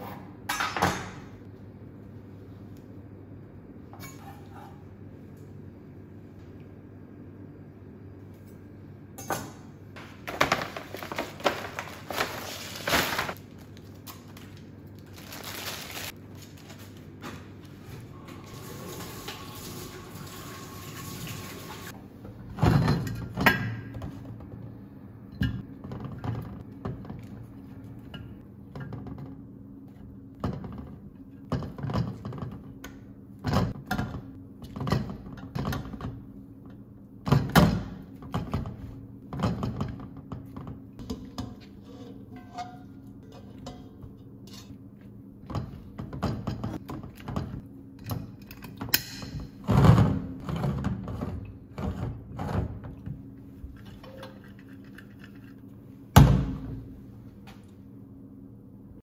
Yeah.